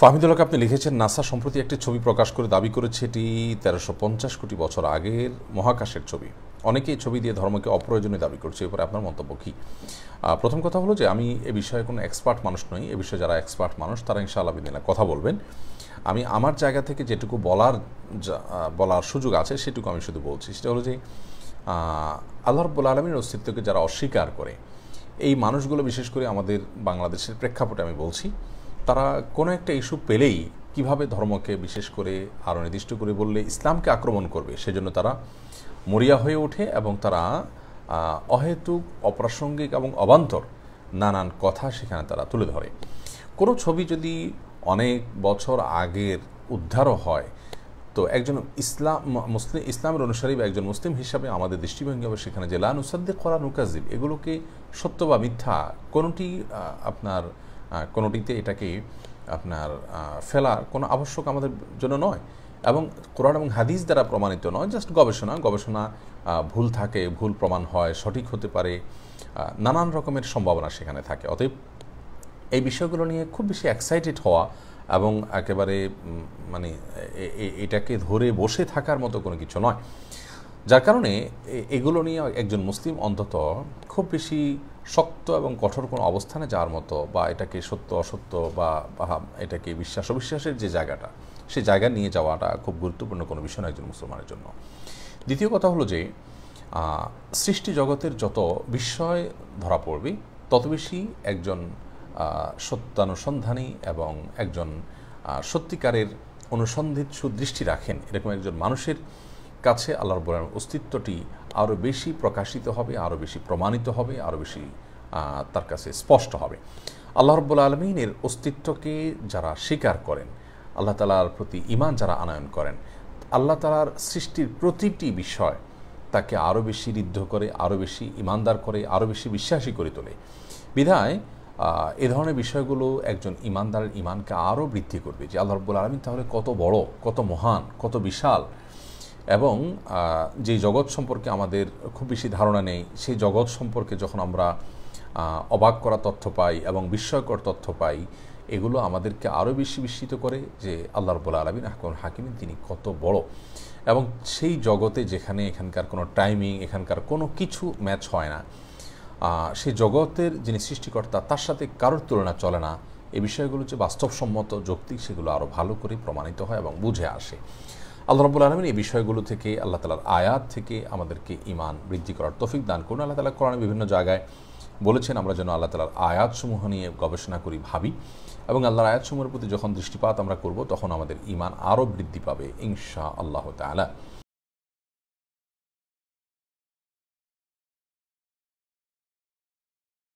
ফাহমিদুল্লাহকে আপনি লিখেছেন, নাসা সম্প্রতি একটি ছবি প্রকাশ করে দাবি করেছে, এটি তেরোশো পঞ্চাশ কোটি বছর আগের মহাকাশের ছবি। অনেকেই ছবি দিয়ে ধর্মকে অপ্রয়োজনীয় দাবি করছে, এরপরে আপনার মন্তব্য কী? প্রথম কথা হলো যে, আমি এ বিষয়ে কোনো এক্সপার্ট মানুষ নই, এ বিষয়ে যারা এক্সপার্ট মানুষ, তারা ইনশাআল্লাহ বিদিনা কথা বলবেন। আমি আমার জায়গা থেকে যেটুকু বলার বলার সুযোগ আছে, সেটুকু আমি শুধু বলছি। সেটা হলো যে আল্লাহ রব্বুল আলমীর অস্তিত্বকে যারা অস্বীকার করে, এই মানুষগুলো বিশেষ করে আমাদের বাংলাদেশের প্রেক্ষাপটে আমি বলছি তারা কোনো একটা ইস্যু পেলেই কীভাবে ধর্মকে বিশেষ করে আরও নির্দিষ্ট করে বললে ইসলামকে আক্রমণ করবে, সেজন্য তারা মরিয়া হয়ে ওঠে এবং তারা অহেতুক, অপ্রাসঙ্গিক এবং অবান্তর নানান কথা সেখানে তারা তুলে ধরে। কোনো ছবি যদি অনেক বছর আগের উদ্ধারও হয়, তো একজন ইসলাম, মুসলিম, ইসলামের অনুসারী বা একজন মুসলিম হিসাবে আমাদের দৃষ্টিভঙ্গি হবে সেখানে যে লানুসাদ্দে করা নুকাজিব এগুলোকে সত্য বা মিথ্যা কোনোটি আপনার কোনোটিতে এটাকে, আপনার ফেলার কোনো আবশ্যক আমাদের জন্য নয়। এবং কোরআন এবং হাদিস দ্বারা প্রমাণিত নয়, জাস্ট গবেষণা। গবেষণা ভুল থাকে, ভুল প্রমাণ হয়, সঠিক হতে পারে নানান রকমের সম্ভাবনা সেখানে থাকে। অতএব এই বিষয়গুলো নিয়ে খুব বেশি এক্সাইটেড হওয়া এবং একেবারে মানে এটাকে ধরে বসে থাকার মতো কোনো কিছু নয়। যার কারণে এগুলো নিয়ে একজন মুসলিম অন্তত খুব বেশি শক্ত এবং কঠোর কোনো অবস্থানে যাওয়ার মতো বা এটাকে সত্য, অসত্য বা এটাকে বিশ্বাস, অবিশ্বাসের যে জায়গাটা, সে জায়গা নিয়ে যাওয়াটা খুব গুরুত্বপূর্ণ কোনো বিষয় নয় একজন মুসলমানের জন্য। দ্বিতীয় কথা হলো যে সৃষ্টি জগতের যত বিষয় ধরা পড়বে, তত বেশি একজন সত্যানুসন্ধানী এবং একজন সত্যিকারের অনুসন্ধিৎসু দৃষ্টি রাখেন। এরকম একজন মানুষের কাছে আল্লাহ রব্বুল অস্তিত্বটি আরও বেশি প্রকাশিত হবে আরও বেশি প্রমাণিত হবে আরও বেশি তার কাছে স্পষ্ট হবে। আল্লাহ রব্বুল আলমিনের অস্তিত্বকে যারা স্বীকার করেন, আল্লাহ তালার প্রতি ইমান যারা আনয়ন করেন, আল্লাহ তালার সৃষ্টির প্রতিটি বিষয় তাকে আরও বেশি ঋদ্ধ করে আরও বেশি ইমানদার করে আরও বেশি বিশ্বাসী করে তোলে। বিধায় এ ধরনের বিষয়গুলো একজন ইমানদারের ইমানকে আরও বৃদ্ধি করবে যে আল্লাহ রব্বুল আলমিন তাহলে কত বড়, কত মহান, কত বিশাল এবং যে জগৎ সম্পর্কে আমাদের খুব বেশি ধারণা নেই, সেই জগৎ সম্পর্কে যখন আমরা অবাক করা তথ্য পাই এবং বিস্ময়কর তথ্য পাই, এগুলো আমাদেরকে আরও বেশি বিস্মিত করে যে আল্লাহ রব্বুল আলমিন হাকুন হাকিমিন, তিনি কত বড়। এবং সেই জগতে যেখানে এখানকার কোনো টাইমিং এখানকার কোনো কিছু ম্যাচ হয় না সেই জগতের যিনি সৃষ্টিকর্তা, তার সাথে কারোর তুলনা চলে না। এই বিষয়গুলো যে বাস্তবসম্মত যৌক্তিক, সেগুলো আরও ভালো করে প্রমাণিত হয় এবং বুঝে আসে। আল্লাহ রব্বুল আলমিন এই বিষয়গুলো থেকে, আল্লাহ তালার আয়াত থেকে আমাদেরকে ইমান বৃদ্ধি করার তফিক দান করুন। আল্লাহ তালা কোরআনে বিভিন্ন জায়গায় বলেছেন, আমরা যেন আল্লাহ তালার আয়াতসমূহ নিয়ে গবেষণা করি, ভাবি এবং আল্লাহর আয়াতসমূহের প্রতি যখন দৃষ্টিপাত আমরা করব, তখন আমাদের ইমান আরও বৃদ্ধি পাবে ইনশা আল্লাহ তালা